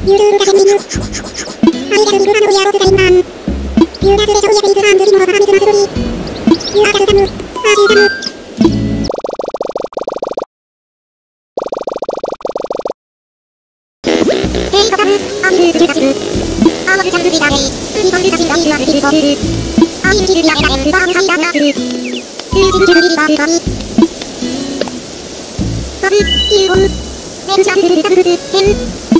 유료를 가진이는 아이가 리그만 우리아로 그다인만 유가 그래 저희의 리그만 들이 먹어 밤이 드나 들이 유가 그다무 아시다무 데이거 밤 아미를 들이 가진 아워즈 장들이 가레이 이번을 가진 아미를 아들이 거를 아미를 기르기 아래 나엔 밤을 한다 나들 들진 줄이 밤 밤이 밤 일본 렌샤들 담들 햄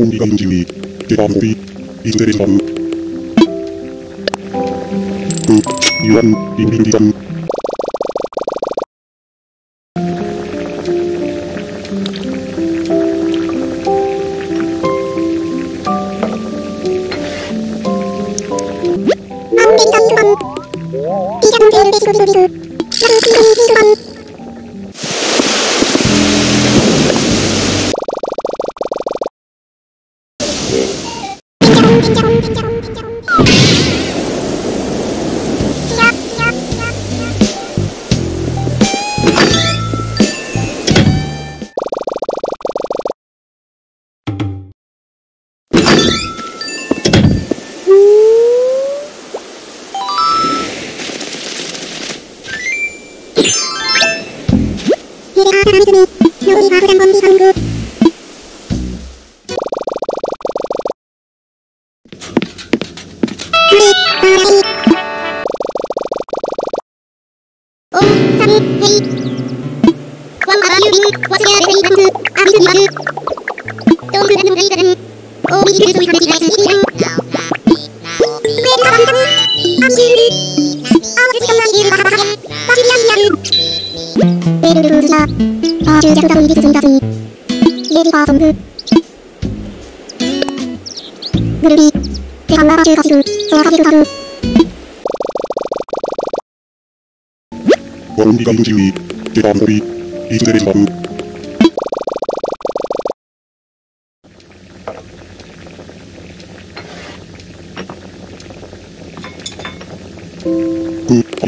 Kurka ludźmi. Kiepankupi. Isteri swabu. Ku. kamu Imbindiku. Biru biru biru biru biru Hidupkan kami sini. Nuri Barudan Bombi Bangku. What's your very good? I'm with you. Don't do that reason. Oh, we should do it like this. Now, happy, now, be. Wait, I'm done. I'm sorry. I'm just gonna give up. That's the end. Wait, do do do na. Ah, just that we did some dancing. Lady for some good. Groovy. 手半は中華汁、空かけるかる。コロンビガンド中に、デカボリ、いずれでバブ。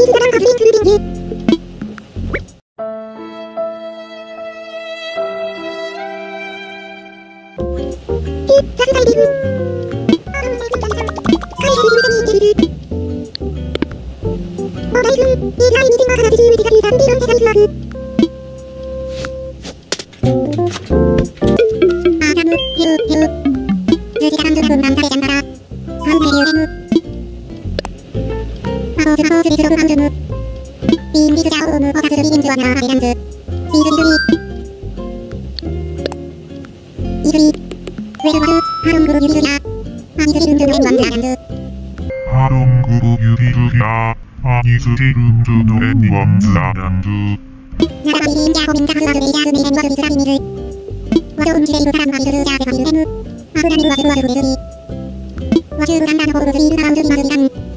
ビールドラン発電クーリング。Thank you. 인비주자오 우무 허가즈루 이민주원여러 베란즈 이즈리즈리 이즈리 외그워드 하롱그룹 유리주야 아니즈리 음주 노래 니원드라란드 하롱그룹 유리주야 아니즈리 음주 노래 니원드라란드 나라바이리 인디아고 민자하즈와즈레 이자즈미 렌워즈리스라비미즈 워드 음지레이루 사람과비즈루 야베거이루 땡우 아브라미루 워즈루 워즈루 미즈리 워즈루 간다노고 우즈리 나라우즈리 마즈리랑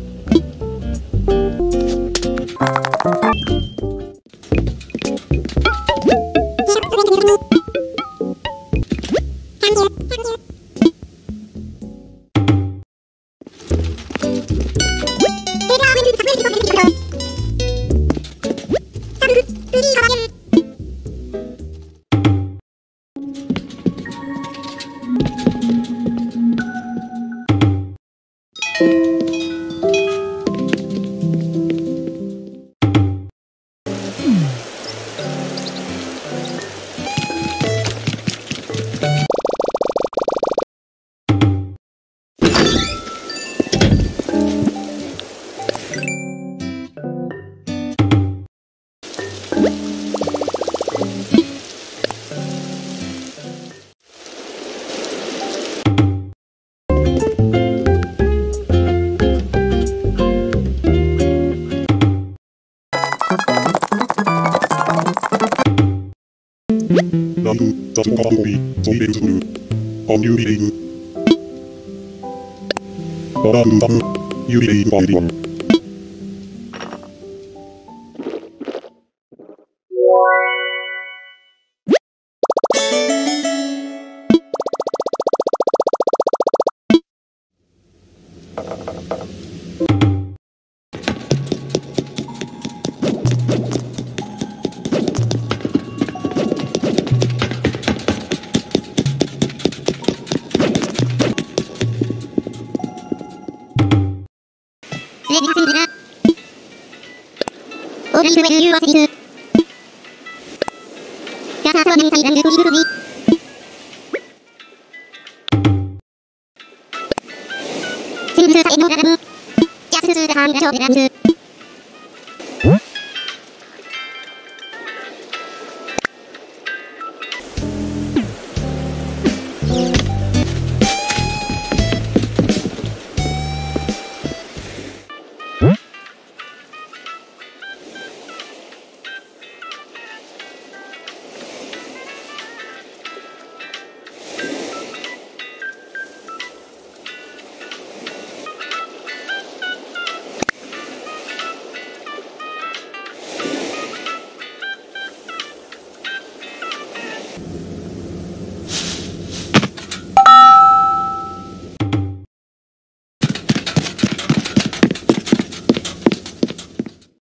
Thank you. あ!バラールオーライフウェルユーアスリルガサーソーネンサイラングクリグルビシングルサエノガラムジャススーザハンガショーラング